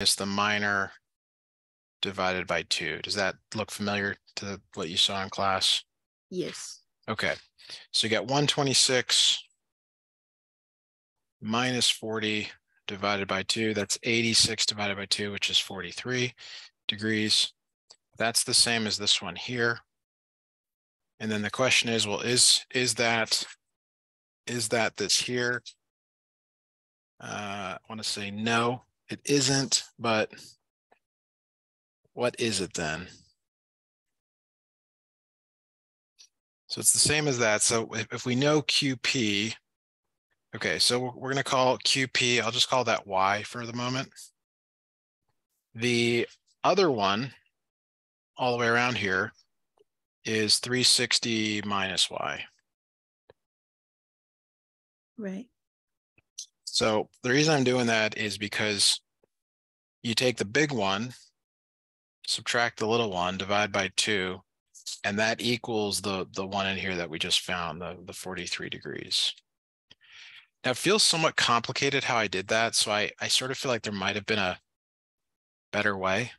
is the minor divided by two. Does that look familiar to what you saw in class? Yes. Okay, so you got one twenty-six minus forty divided by two, that's eighty-six divided by two, which is forty-three degrees. That's the same as this one here. And then the question is, well, is, is that, is that this here? Uh, I want to say no, it isn't, but what is it then? So it's the same as that. So if, we know QP, okay, so we're, we're going to call QP, I'll just call that Y for the moment. The other one, all the way around here, is 360 minus Y. Right. So the reason I'm doing that is because you take the big one, subtract the little one, divide by two, and that equals the, the one in here that we just found, the, the 43 degrees. Now it feels somewhat complicated how I did that. So I, I sort of feel like there might have been a better way.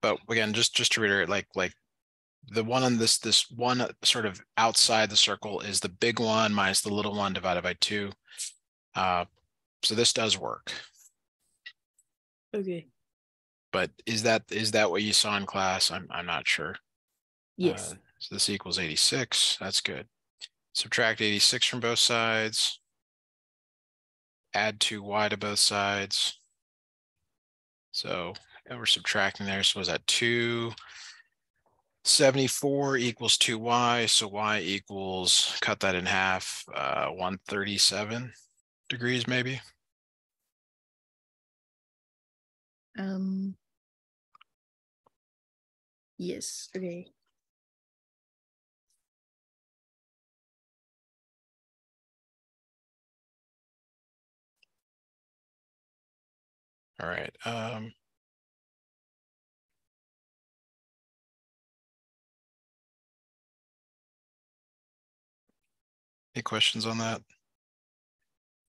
But again, just, just to reiterate, like, like the one on this, this one sort of outside the circle is the big one minus the little one divided by two. Uh, so this does work. Okay. But is that is that what you saw in class? I'm I'm not sure. Yes. Uh, so this equals 86. That's good. Subtract 86 from both sides. Add 2y to both sides. So and we're subtracting there. So was that 274 equals 2y. So y equals, cut that in half, uh, 137 degrees maybe. Um. Yes. Okay. All right. Um, any questions on that?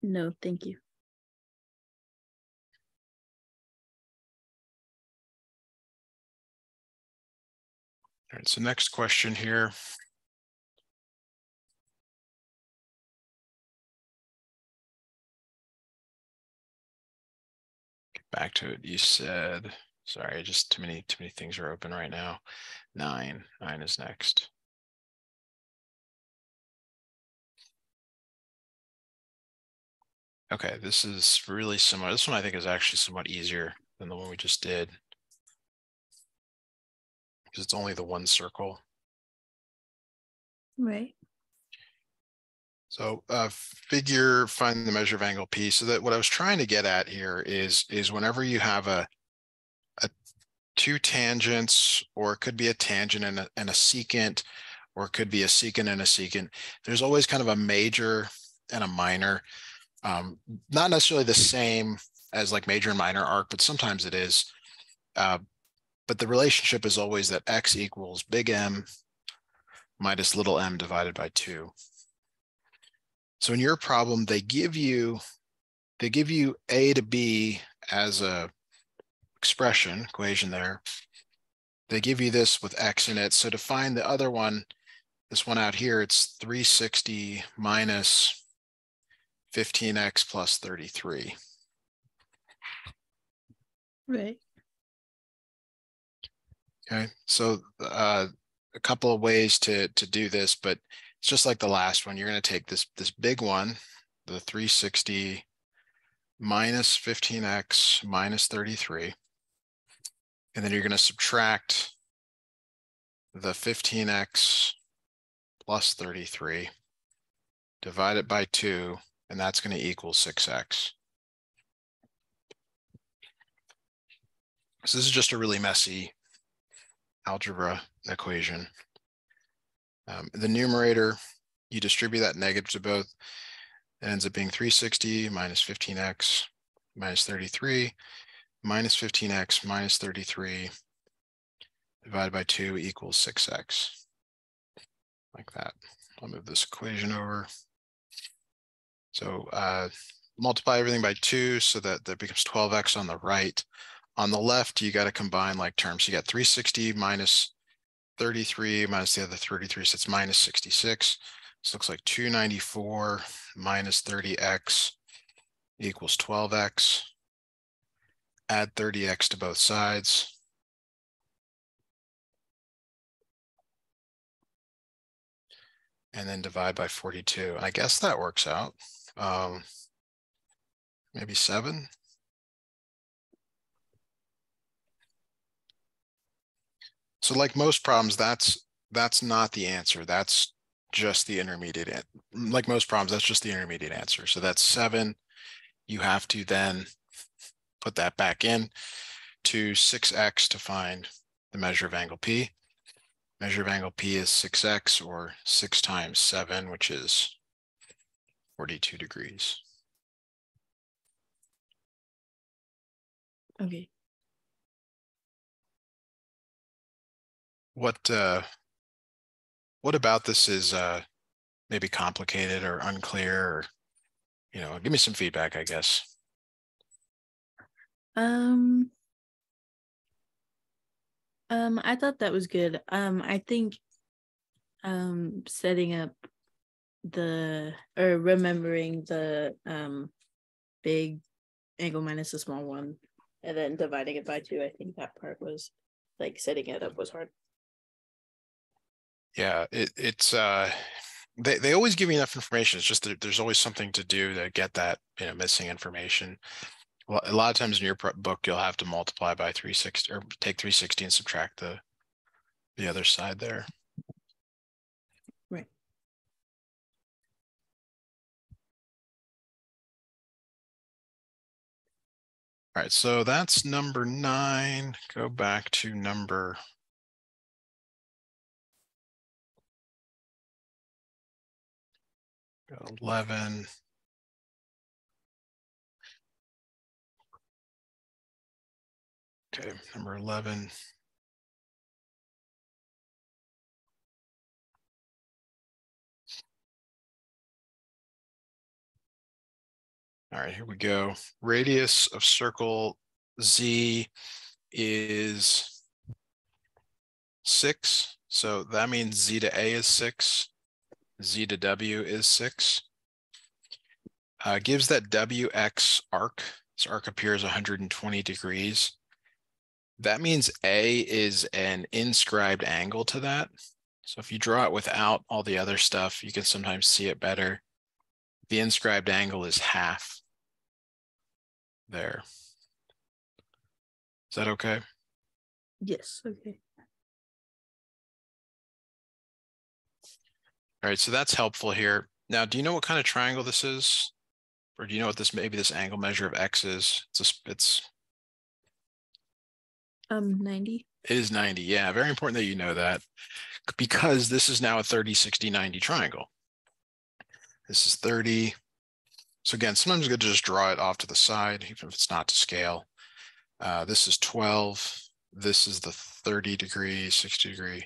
No, thank you. All right, so next question here. Get back to it. You said, sorry, just too many, too many things are open right now. Nine, nine is next. Okay, this is really similar. This one I think is actually somewhat easier than the one we just did. Because it's only the one circle. Right. So uh, figure find the measure of angle P. So that what I was trying to get at here is is whenever you have a a two tangents, or it could be a tangent and a, and a secant, or it could be a secant and a secant. There's always kind of a major and a minor. Um, not necessarily the same as like major and minor arc, but sometimes it is. Uh, but the relationship is always that x equals big M minus little m divided by two. So in your problem, they give you they give you a to b as a expression equation there. They give you this with x in it. So to find the other one, this one out here, it's 360 minus 15x plus 33. Right. Okay, so uh, a couple of ways to to do this, but it's just like the last one. You're going to take this this big one, the 360 minus 15x minus 33, and then you're going to subtract the 15x plus 33, divide it by 2, and that's going to equal 6x. So this is just a really messy algebra equation. Um, the numerator, you distribute that negative to both. It ends up being 360 minus 15x minus 33 minus 15x minus 33 divided by 2 equals 6x. Like that. I'll move this equation over. So uh, multiply everything by two so that that becomes twelve X on the right. On the left, you gotta combine like terms. You got three sixty minus thirty-three minus the other thirty-three, so it's minus sixty-six. This looks like two ninety-four minus thirty X equals twelve X. Add thirty X to both sides. And then divide by forty-two. And I guess that works out. Um, maybe seven. So like most problems, that's, that's not the answer. That's just the intermediate. Like most problems, that's just the intermediate answer. So that's seven. You have to then put that back in to six X to find the measure of angle P. Measure of angle P is six X or six times seven, which is forty-two degrees. Okay. What, uh, what about this is, uh, maybe complicated or unclear or, you know, give me some feedback, I guess. Um. Um, I thought that was good. Um, I think um setting up the or remembering the um big angle minus the small one and then dividing it by two, I think that part was like setting it up was hard. Yeah, it, it's, uh, they, they always give you enough information. It's just that there's always something to do to get that, you know, missing information. Well, a lot of times in your book, you'll have to multiply by three sixty or take three sixty and subtract the, the other side there. All right, so that's number nine. Go back to number. Eleven. Okay, number eleven. All right, here we go. Radius of circle Z is six. So that means Z to A is six. Z to W is six. Uh, gives that WX arc. This arc appears 120 degrees. That means A is an inscribed angle to that. So if you draw it without all the other stuff, you can sometimes see it better. The inscribed angle is half there. Is that okay? Yes, okay. All right, so that's helpful here. Now, do you know what kind of triangle this is? Or do you know what this, maybe this angle measure of X is? It's, a it's, Um, ninety. it is 90. Yeah, very important that you know that because this is now a 30, 60, 90 triangle. This is 30. So again, sometimes good to just draw it off to the side, even if it's not to scale. Uh, this is 12. This is the 30 degree, 60 degree.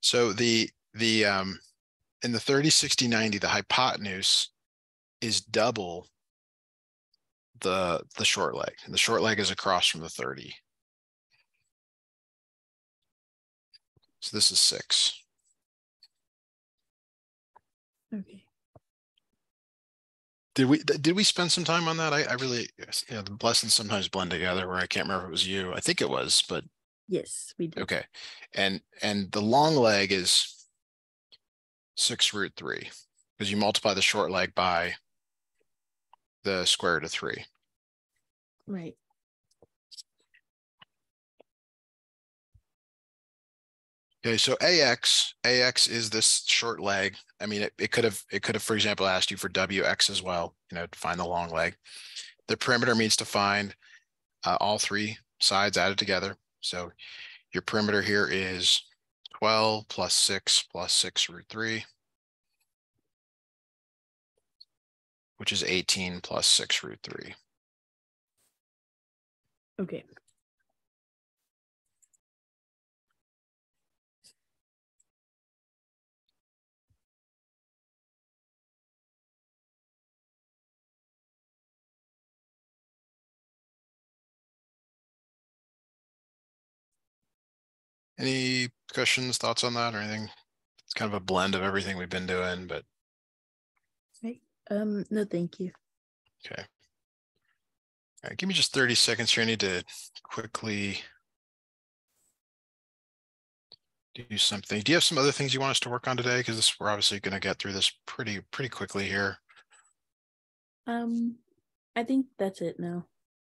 So the, the, um, in the 30, 60, 90, the hypotenuse is double the, the short leg. And the short leg is across from the 30. So this is six. Okay. Did we, did we spend some time on that? I, I really, you know, the lessons sometimes blend together where I can't remember if it was you. I think it was, but Yes, we did. okay. And, and the long leg is six root three, because you multiply the short leg by the square root of three. Right. Okay, so AX, AX is this short leg. I mean, it, it could have, it could have, for example, asked you for WX as well, you know, to find the long leg. The perimeter means to find uh, all three sides added together. So your perimeter here is twelve plus six plus six root three. Which is eighteen plus six root three. Okay. Any questions, thoughts on that or anything? It's kind of a blend of everything we've been doing, but Um, no, thank you. okay. All right, give me just thirty seconds here. I need to quickly do something. Do you have some other things you want us to work on today? Because this, we're obviously gonna get through this pretty, pretty quickly here. Um, I think that's it now.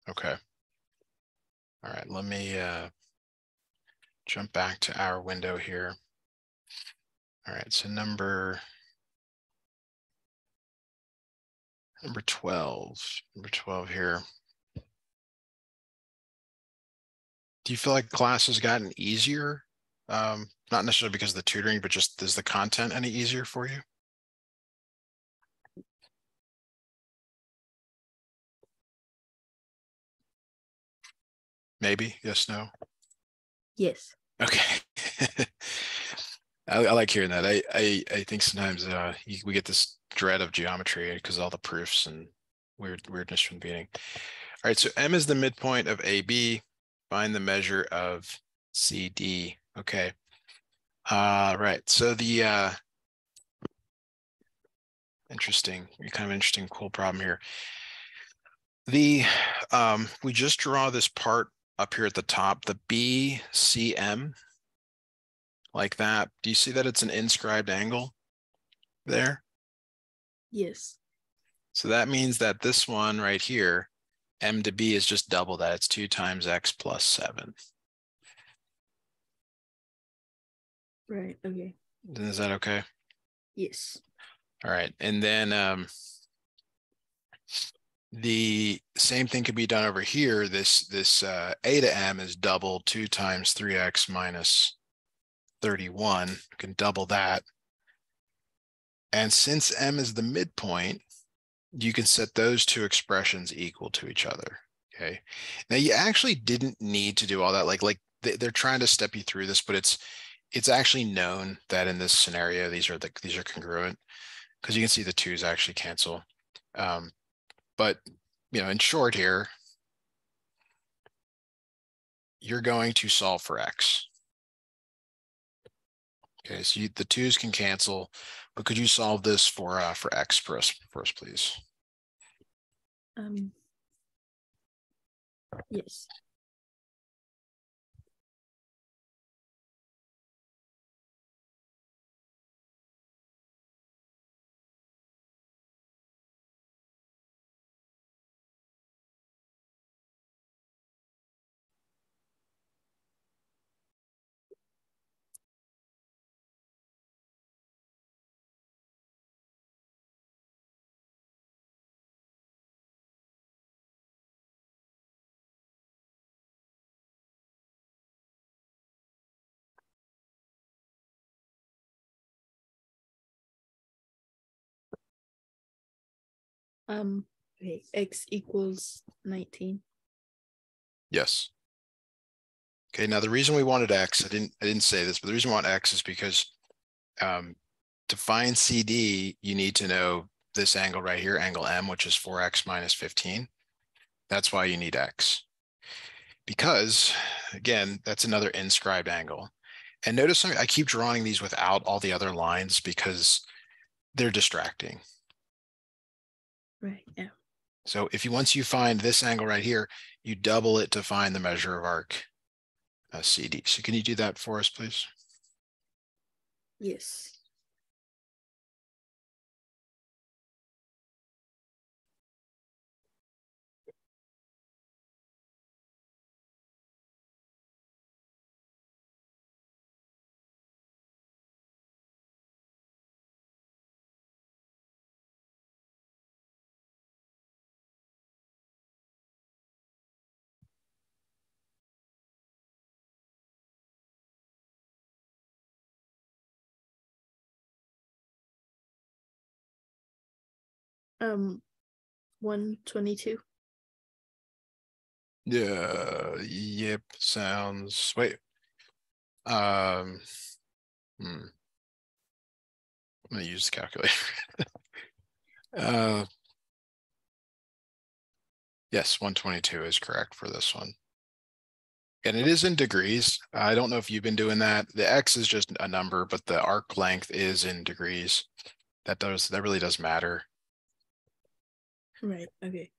Okay. All right, let me uh jump back to our window here. All right, so number number 12, number 12 here. Do you feel like class has gotten easier? Um, not necessarily because of the tutoring, but just is the content any easier for you? Maybe, yes, no? Yes. Okay. I, I like hearing that. I, I, I think sometimes uh, you, we get this dread of geometry because all the proofs and weird weirdness from the beginning. All right, so M is the midpoint of AB. Find the measure of CD. Okay. Uh, right. So the uh, interesting, kind of interesting, cool problem here. The um, we just draw this part up here at the top, the BCM, like that. Do you see that it's an inscribed angle there? Yes. So that means that this one right here, M to B is just double that. It's two times X plus seven. Right. Okay. Is that okay? Yes. All right. And then um, the same thing could be done over here. This this uh, A to M is double two times 3x minus 31. You can double that. And since M is the midpoint, you can set those two expressions equal to each other. Okay. Now you actually didn't need to do all that. Like, like they're trying to step you through this, but it's it's actually known that in this scenario, these are the these are congruent because you can see the twos actually cancel. Um, but you know, in short here, you're going to solve for x. Okay, so you, the twos can cancel, but could you solve this for uh, for x for us, for us, please? Um. Yes. Um. Okay. X equals nineteen. Yes. Okay, now the reason we wanted X, I didn't I didn't say this, but the reason we want X is because um, to find CD, you need to know this angle right here, angle M, which is 4x minus 15. That's why you need X. Because again, that's another inscribed angle. And notice I keep drawing these without all the other lines because they're distracting. Right. Yeah. So if you once you find this angle right here, you double it to find the measure of arc uh, CD. So can you do that for us, please? Yes. Um. One twenty-two. Yeah, yep, sounds, wait. Um, hmm. I'm gonna use the calculator. uh, yes, 122 is correct for this one. And it is in degrees. I don't know if you've been doing that. The X is just a number, but the arc length is in degrees. That does, that really does matter. Right. Okay.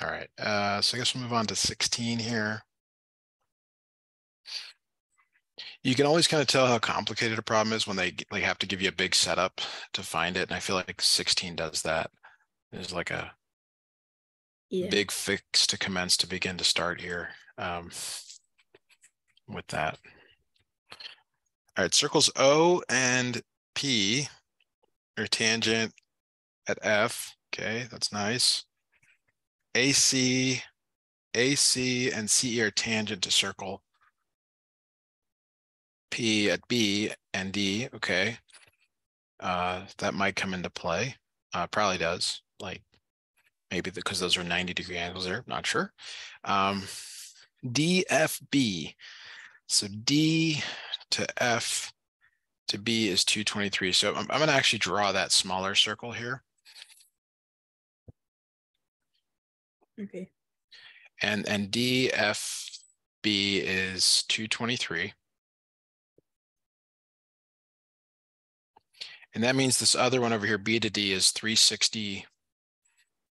All right, uh, so I guess we'll move on to sixteen here. You can always kind of tell how complicated a problem is when they like have to give you a big setup to find it, and I feel like sixteen does that. There's like a Yeah. big fix to commence to begin to start here um, with that. All right, circles O and P are tangent at F. Okay, that's nice. AC, AC and CE are tangent to circle P at B and D. Okay. Uh, that might come into play. Uh, probably does. Like maybe because those are 90 degree angles there. Not sure. Um, DFB. So D to F to B is 223. So I'm, I'm going to actually draw that smaller circle here. Okay. And and DFB is 223. And that means this other one over here, B to D is 360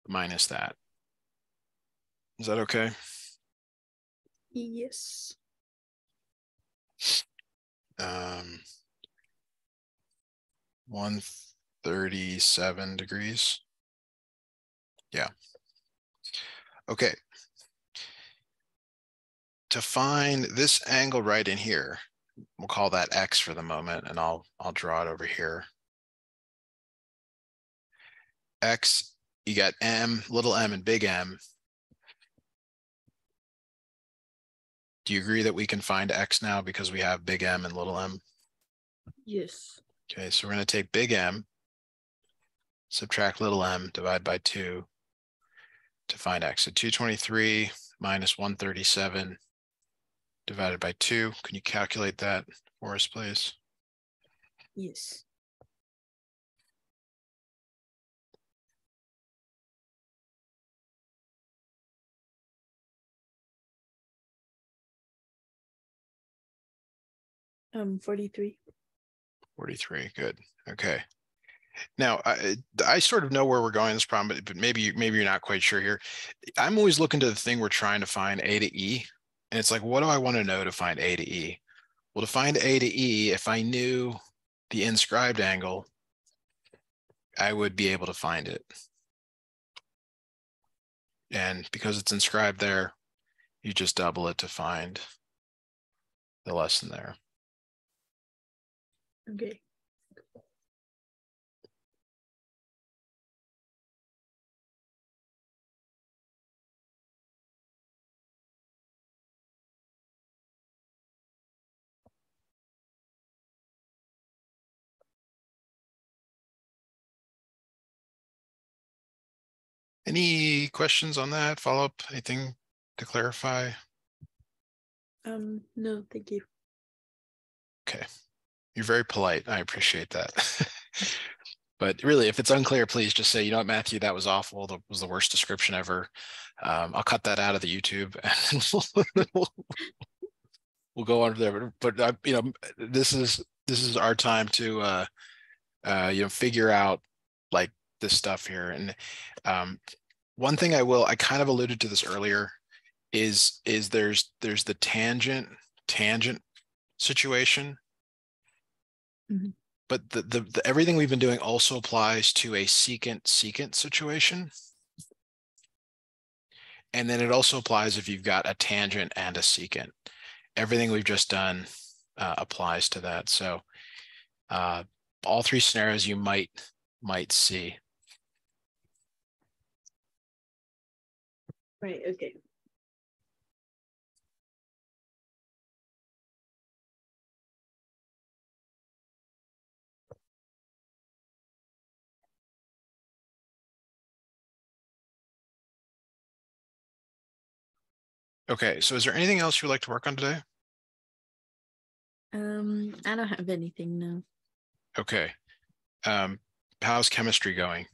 minus that. Is that okay? Yes. Um, 137 degrees. Yeah. Okay. To find this angle right in here, we'll call that X for the moment, and I'll I'll draw it over here. X, you got M, little m and big M. Do you agree that we can find X now because we have big M and little m? Yes. Okay, so we're gonna take big M, subtract little m, divide by two to find X. So two twenty-three minus one thirty-seven divided by two. Can you calculate that for us, please? Yes. Um, forty-three. 43, good, okay. Now, I, I sort of know where we're going this problem, but, but maybe, maybe you're not quite sure here. I'm always looking to the thing we're trying to find A to E. And it's like, what do I want to know to find A to E? Well, to find A to E, if I knew the inscribed angle, I would be able to find it. And because it's inscribed there, you just double it to find the lesson there. Okay. Any questions on that? Follow up? Anything to clarify? Um, no, thank you. You're very polite. I appreciate that. but really, if it's unclear, please just say, you know what, Matthew, that was awful. That was the worst description ever. Um, I'll cut that out of the YouTube and we'll, we'll go on there. But, but uh, you know, this is this is our time to uh, uh, you know figure out like this stuff here. And um, one thing I will, I kind of alluded to this earlier, is is there's there's the tangent tangent situation but the, the, the everything we've been doing also applies to a secant secant situation. And then it also applies if you've got a tangent and a secant. Everything we've just done uh, applies to that. So uh, all three scenarios you might might see. Right, okay. Okay, so is there anything else you'd like to work on today? Um, I don't have anything now. Okay. Um, how's chemistry going?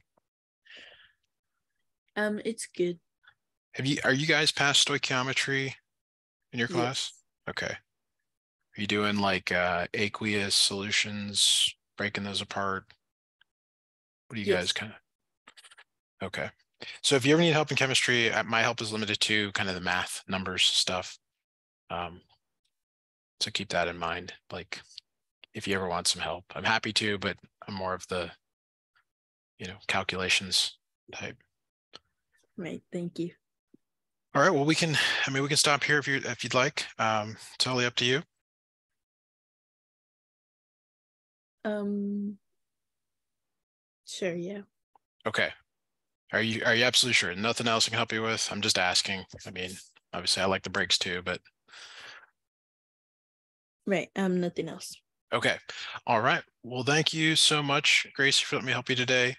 Um, it's good. Have you, are you guys past stoichiometry in your class? Okay. Are you doing like uh aqueous solutions, breaking those apart? What do you guys kind of? Okay. So if you ever need help in chemistry, uh, my help is limited to kind of the math, numbers stuff. Um, so keep that in mind, like if you ever want some help, I'm happy to, but I'm more of the, you know, calculations type. Right. Thank you. All right, well, we can, I mean, we can stop here if you, if you'd like. Um, totally up to you. Um. Sure. Yeah. Okay. Are you, are you absolutely sure? Nothing else I can help you with? I'm just asking. I mean, obviously I like the breaks too, but Right. Um. Nothing else. okay. All right. Well, thank you so much, Gracie, for letting me help you today.